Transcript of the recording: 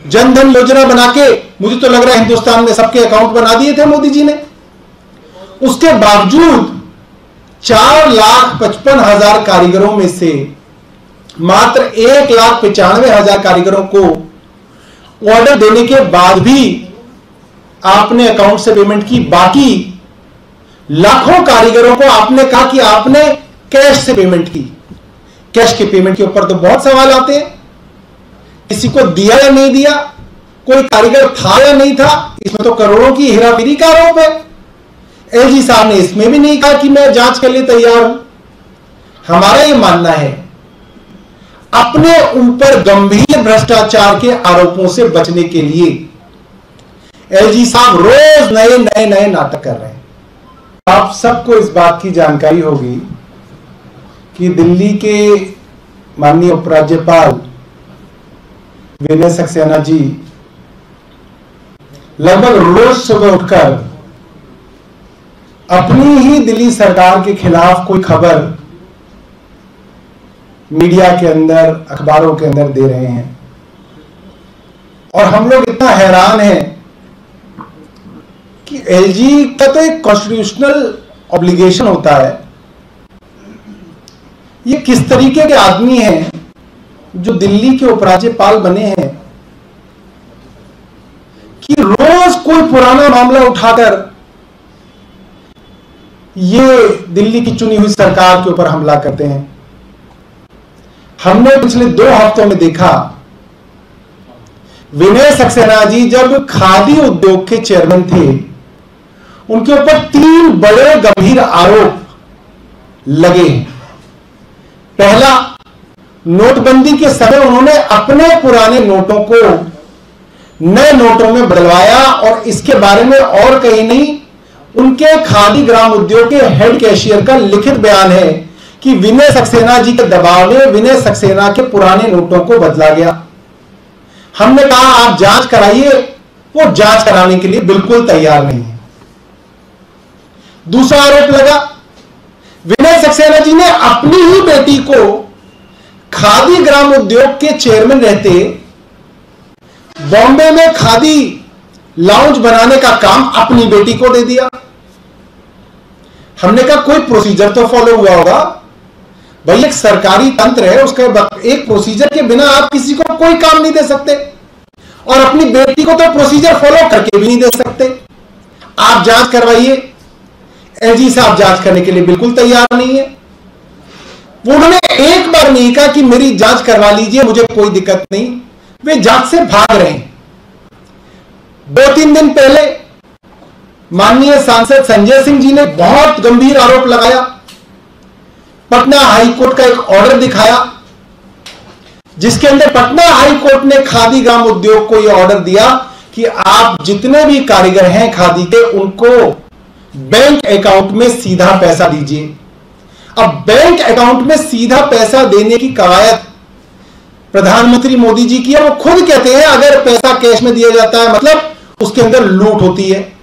जनधन योजना बना के मुझे तो लग रहा है हिंदुस्तान में सबके अकाउंट बना दिए थे मोदी जी ने। उसके बावजूद चार लाख पचपन हज़ार कारीगरों में से मात्र एक लाख पचानवे हज़ार कारीगरों को ऑर्डर देने के बाद भी आपने अकाउंट से पेमेंट की। बाकी लाखों कारीगरों को आपने कहा कि आपने कैश से पेमेंट की। कैश के पेमेंट के ऊपर तो बहुत सवाल आते हैं। किसी को दिया या नहीं दिया, कोई कारीगर था या नहीं था, इसमें तो करोड़ों की हेराफेरी का आरोप है। एलजी साहब ने इसमें भी नहीं कहा कि मैं जाँच के लिए तैयार हूँ। हमारा यह मानना है, अपने ऊपर गंभीर भ्रष्टाचार के आरोपों से बचने के लिए एलजी साहब रोज नए नए नए नाटक कर रहे हैं। आप सबको इस बात की जानकारी होगी कि दिल्ली के माननीय उपराज्यपाल विनय सक्सेना जी, लगभग रोज सुबह उठकर अपनी ही दिल्ली सरकार के खिलाफ कोई खबर मीडिया के अंदर, अखबारों के अंदर दे रहे हैं। और हम लोग इतना हैरान हैं कि एलजी का तो एक कॉन्स्टिट्यूशनल ऑब्लिगेशन होता है। ये किस तरीके के आदमी हैं? जो दिल्ली के उपराज्यपाल बने हैं, कि रोज कोई पुराना मामला उठाकर ये दिल्ली की चुनी हुई सरकार के ऊपर हमला करते हैं। हमने पिछले दो हफ्तों में देखा, विनय सक्सेना जी जब खादी उद्योग के चेयरमैन थे, उनके ऊपर तीन बड़े गंभीर आरोप लगे पहला नोटबंदी के समय उन्होंने अपने पुराने नोटों को नए नोटों में बदलवाया और इसके बारे में और कहीं नहीं, उनके खादी ग्राम उद्योग के हेड कैशियर का लिखित बयान है कि विनय सक्सेना जी के दबाव में विनय सक्सेना के पुराने नोटों को बदला गया। हमने कहा, आप जाँच कराइए, वो जाँच कराने के लिए बिल्कुल तैयार नहीं है। दूसरा आरोप लगा, विनय सक्सेना जी ने अपनी ही बेटी को खादी ग्राम उद्योग के चेयरमैन रहते, बॉम्बे में खादी लाउंज बनाने का काम अपनी बेटी को दे दिया। हमने कहा, कोई प्रोसीजर तो फॉलो हुआ होगा। भाई, एक सरकारी तंत्र है, उसके एक प्रोसीजर के बिना आप किसी को कोई काम नहीं दे सकते। और अपनी बेटी को तो प्रोसीजर फॉलो करके भी नहीं दे सकते। आप जाँच करवाइए। एलजी साहब जाँच करने के लिए बिल्कुल तैयार नहीं है। उन्होंने एक बार नहीं कहा कि मेरी जाँच करवा लीजिए, मुझे कोई दिक्कत नहीं। वे जाँच से भाग रहे हैं। दो तीन दिन पहले माननीय सांसद संजय सिंह जी ने बहुत गंभीर आरोप लगाया। पटना हाईकोर्ट का एक ऑर्डर दिखाया, जिसके अंदर पटना हाईकोर्ट ने खादी ग्राम उद्योग को यह ऑर्डर दिया कि आप जितने भी कारीगर हैं खादी के, उनको बैंक अकाउंट में सीधा पैसा दीजिए। अब बैंक अकाउंट में सीधा पैसा देने की कवायद। प्रधानमंत्री मोदी जी की है, वो खुद कहते हैं, अगर पैसा कैश में दिया जाता है मतलब उसके अंदर लूट होती है।